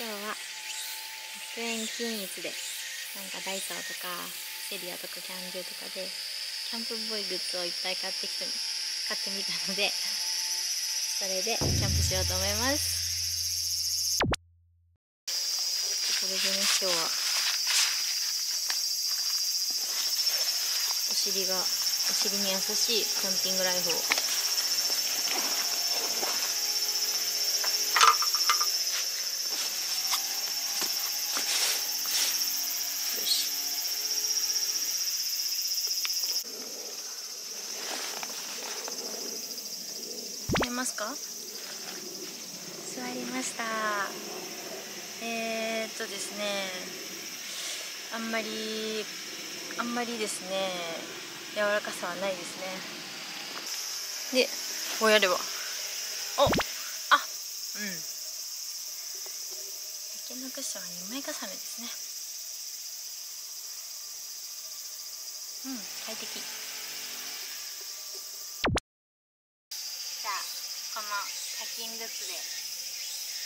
今日は100円均一でなんかダイソーとかセリアとかキャンドゥとかでキャンプっぽいグッズをいっぱい買ってきて買ってみたので それでキャンプしようと思います。これでね今日はお尻がお尻に優しいキャンピングライフをますか座りましたえー、っとですね。あんまりあんまりですね。柔らかさはないですね。でおやれば。おあうん。焼けのクッションは2枚重ねですね。うん快適。100均グッズで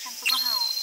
キャンプご飯を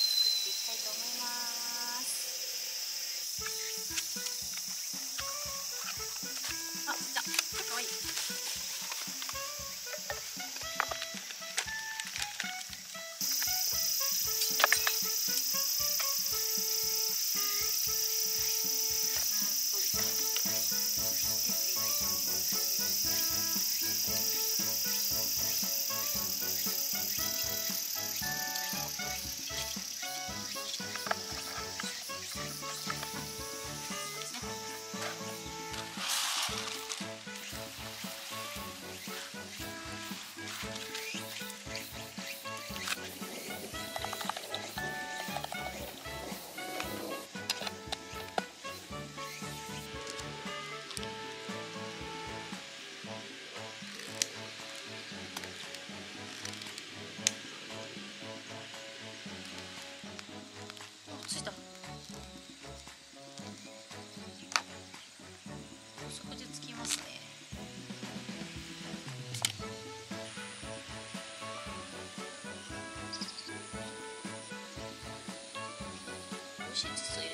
しつ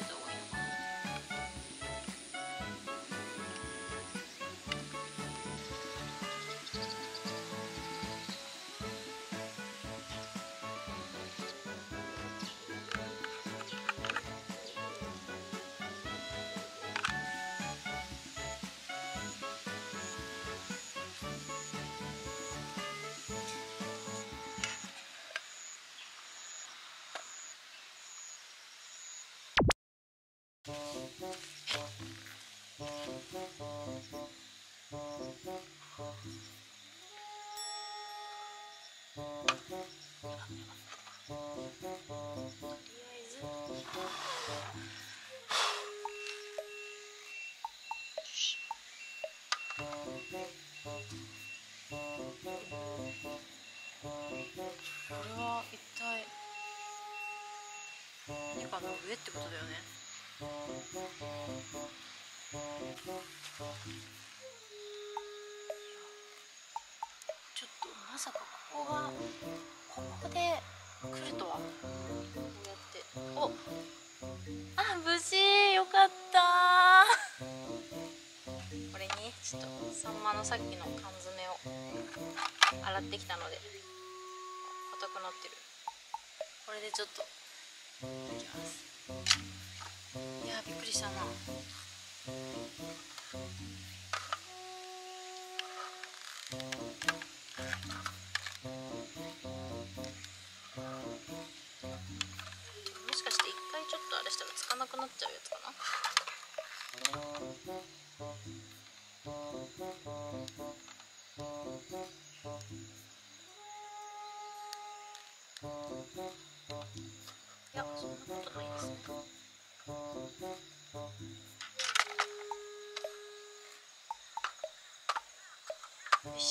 これは一体何かの上ってことだよね。ちょっとまさかここがここで来るとはこうやって。おあ無事！よかった。これにちょっとサンマのさっきの缶詰を洗ってきたので硬くなってる。これでちょっといきます。びっくりしたな。もしかして一回ちょっとあれしたらつかなくなっちゃうやつかな？哎，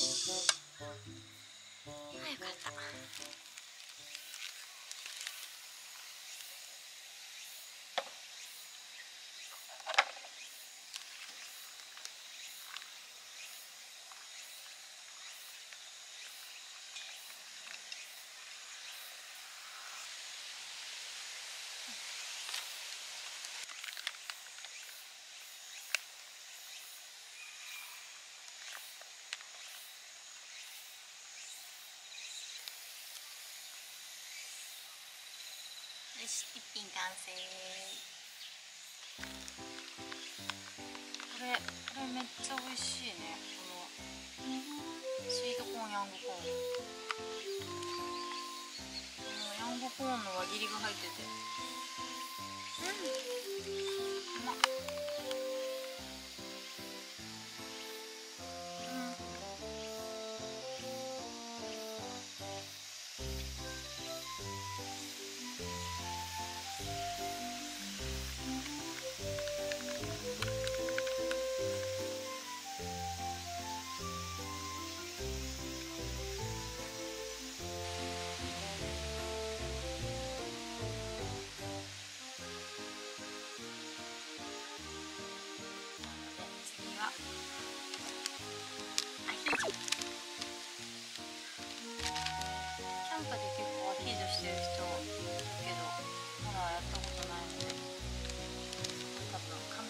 好了。よし一品完成。これこれめっちゃ美味しいね。このスイートコーンヤングコーン。このヤングコーンの輪切りが入ってて。うん。うまっ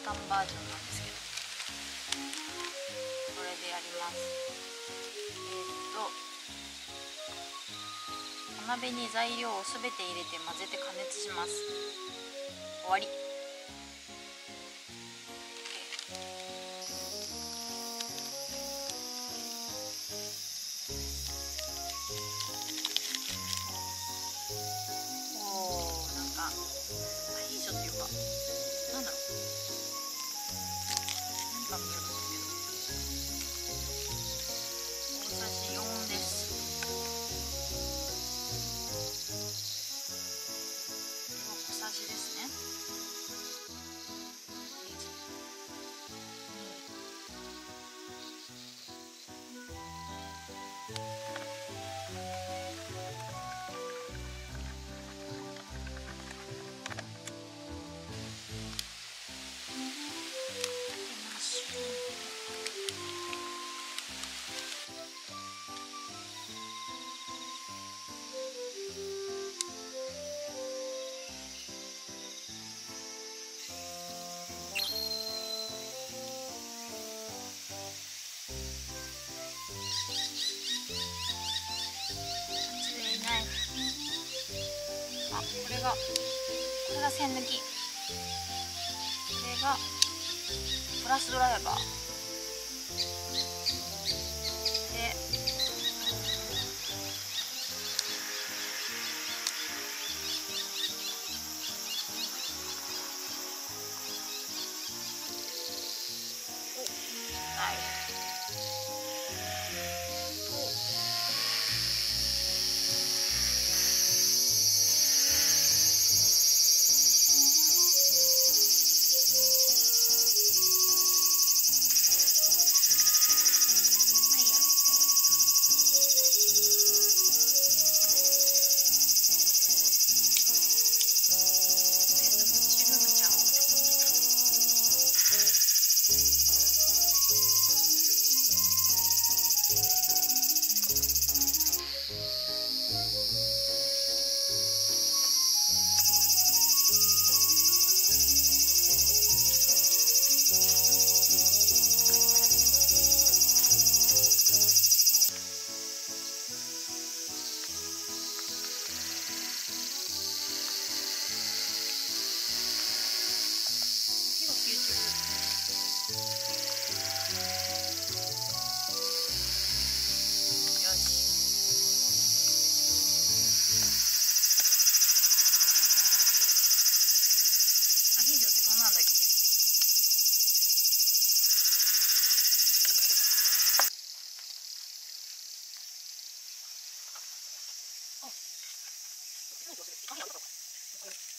簡単バージョンなんですけど。これでやります。えー、っと。お鍋に材料を全て入れて混ぜて加熱します。終わり。がこれが線抜き。これがプラスドライバー。何をする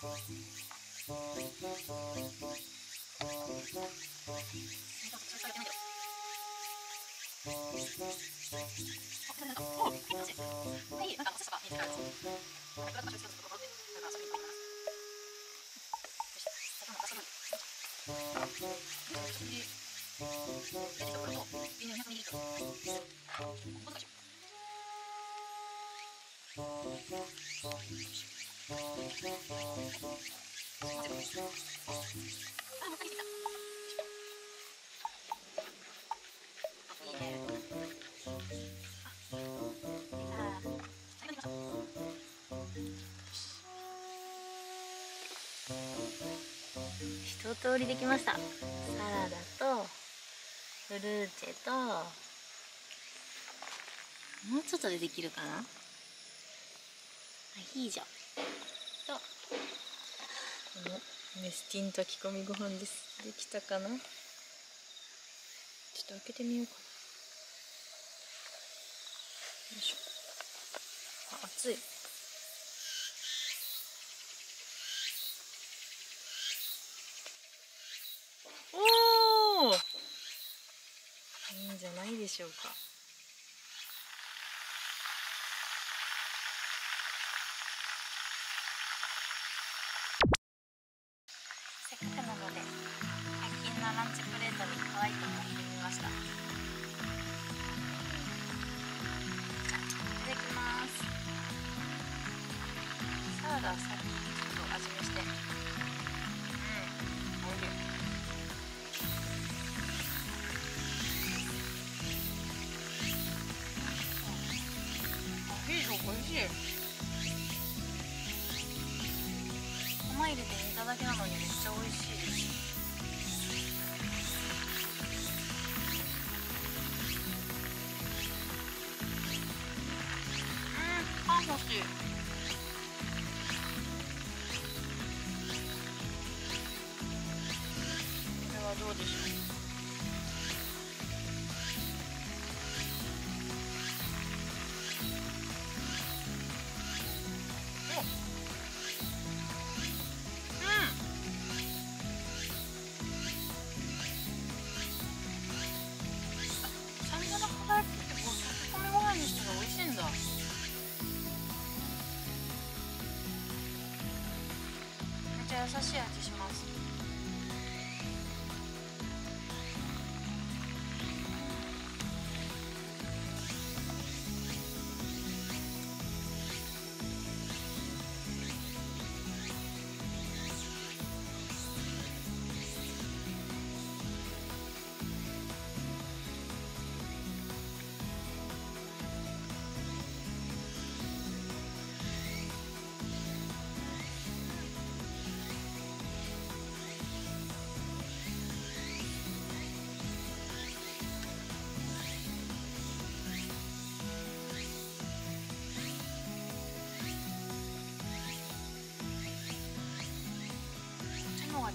はい、なんか靴とか見つかるんですよ。なんか、なんか、ちょっと、ここで、なんか、遊びに行きます。で、レジところと、ビニール200ミリリットル。もっとかしょ。一通りできました。サラダとフルーチェともうちょっとでできるかな？アヒージョとこのメスティン炊き込みご飯です。できたかな？ちょっと開けてみようかな。よいしょ。あ熱い。おおいいんじゃないでしょうか。入れて煮ただけなのにめっちゃ美味しいです。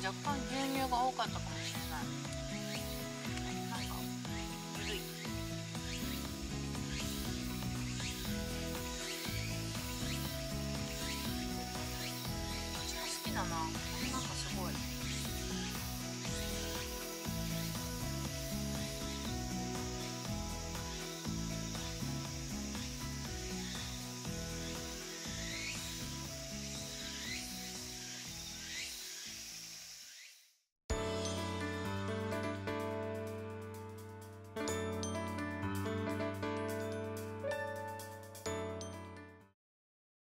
若干牛乳が多かったかもしれない。なんか古い。こちも好きだな。なんかすごい。